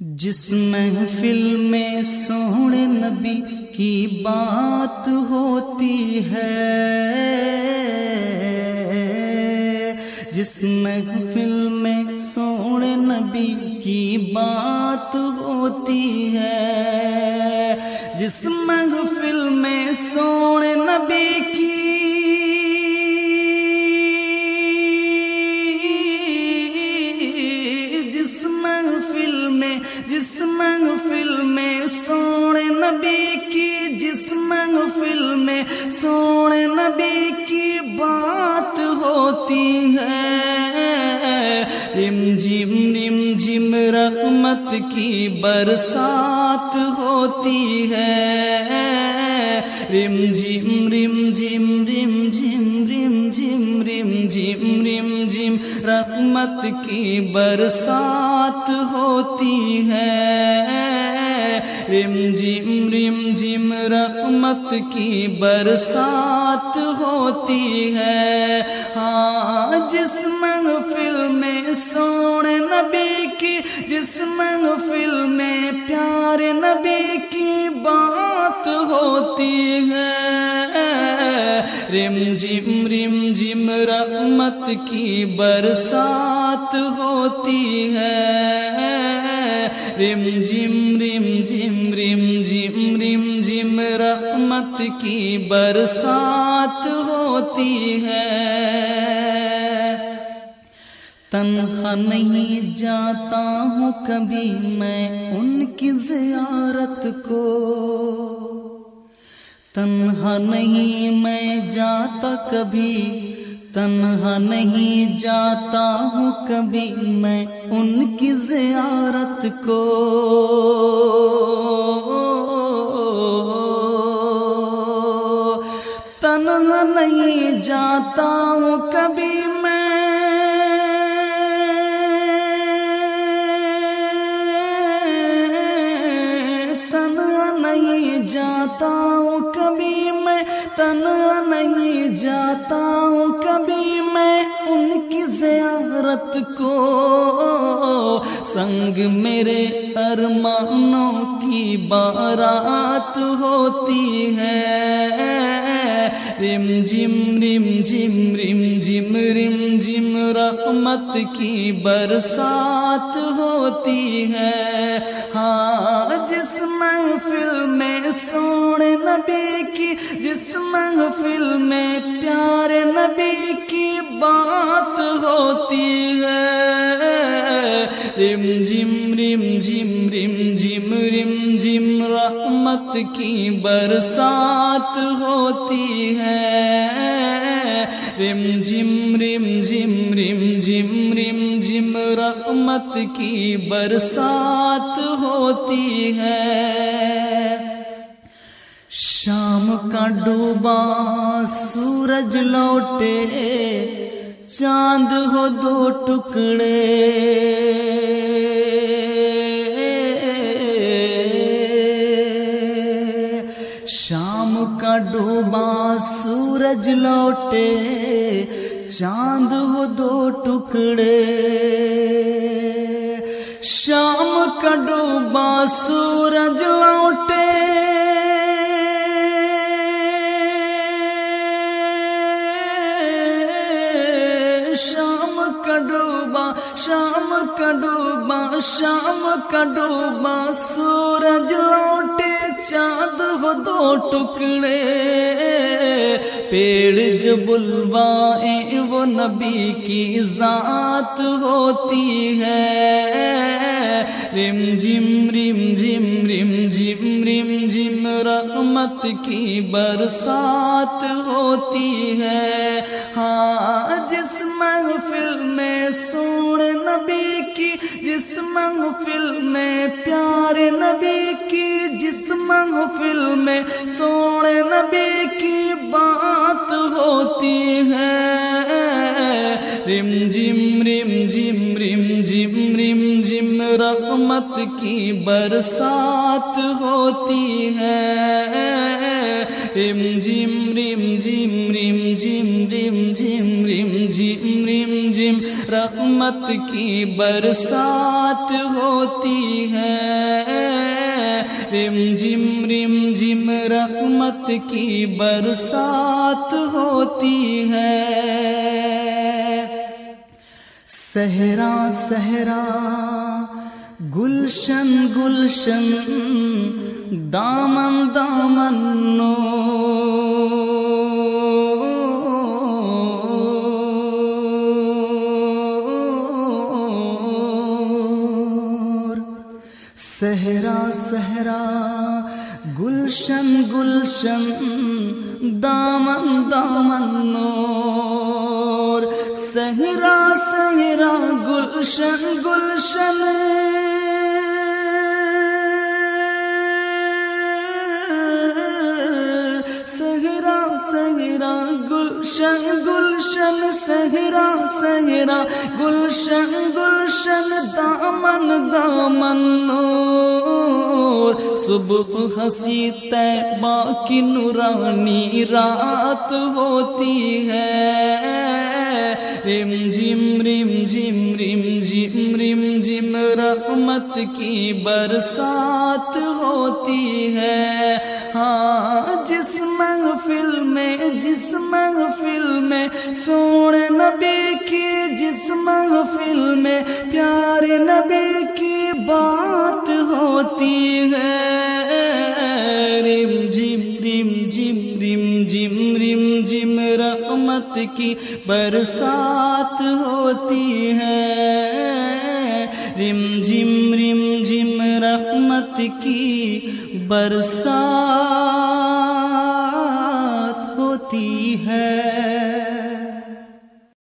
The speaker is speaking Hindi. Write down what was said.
जिस महफिल में सोने नबी की बात होती है जिस महफिल में सोने नबी की बात होती है जिस महफिल में सोने नबी की नबी की जिस महफिल में सोने नबी की बात होती है। रिम झिम रिम झिम रहमत की बरसात होती है। रिम झिम रिम झिम रिम झिम रिम झिम रिम झिम रिम झिम रहमत की बरसात होती है। रिम झिम रिम झिम रहमत की बरसात होती है। हाँ जिस महफिल में सोने नबी की जिस महफिल में प्यारे नबी की बात होती है। रिम झिम रिम झिम रहमत की बरसात होती है। रिम झिम रिम झिम रिम झिम रिम झिम, रहमत की बरसात होती है। तन्हा नहीं जाता हूँ कभी मैं उनकी जियारत को। तन्हा नहीं मैं जाता कभी तन्हा नहीं जाता हूँ कभी मैं उनकी जियारत को। तन्हा नहीं जाता हूँ कभी जाता हूँ कभी मैं उनकी जियारत को। संग मेरे अरमानों की बारात होती है। रिम झिम रिम झिम रिम झिम रिम झिम रहमत की बरसात होती है। हाँ जिस महफिल में सोने नबी की जिस महफिल में प्यारे नबी की बात होती है। रिम झिम रिम झिम रिम झिम रिम झिम रहमत की बरसात होती है। रिम झिम रिम झिम रिम झिम रिम झिम रहमत की बरसात होती है। शाम का डूबा सूरज लौटे चांद हो दो टुकड़े। शाम का डूबा सूरज लौटे चांद हो दो टुकड़े। शाम का डूबा सूरज लौटे शाम का डूबा शाम का डूबा शाम का डूबा, सूरज लौटे, चाँद हो दो टुकड़े। पेड़ जो बुलवाए, वो नबी की जात होती है। रिम झिम रिम झिम रिम झिम रहमत की बरसात होती है। हाँ जिस महफिल में सोने नबी की, जिस महफिल में प्यारे नबी की, जिस महफिल में सोने नबी की बात होती है। रिम की बरसात होती है। रिम झिम रिम झिम रिम झिम रिम झिम रिम झिम रिम झिम। रहमत की बरसात होती है। रिम जिम रिम जिम रहमत की बरसात होती है। सहरा सहरा गुलशन गुलशन, दामन दामन। नो सहरा सहरा, गुलशन गुलशन, दामन दामन नूर सहरा सहरा, गुलशन गुलशन। सहरा, गुलशन गुलशन, सहरा सहरा, गुलशन गुलशन, दामन दामन सुबह हसी तय बाकी नूरानी रात होती है। रिम जिम रिम जिम रिम जिम रिम जिम रहमत की बरसात होती है। हाँ जिस महफिल में, जिस महफिल में सोने नबी की, जिस महफिल में प्यारे नबी की बात की बरसात होती है। रिम झिम रिम झिम रहमत की बरसात होती है।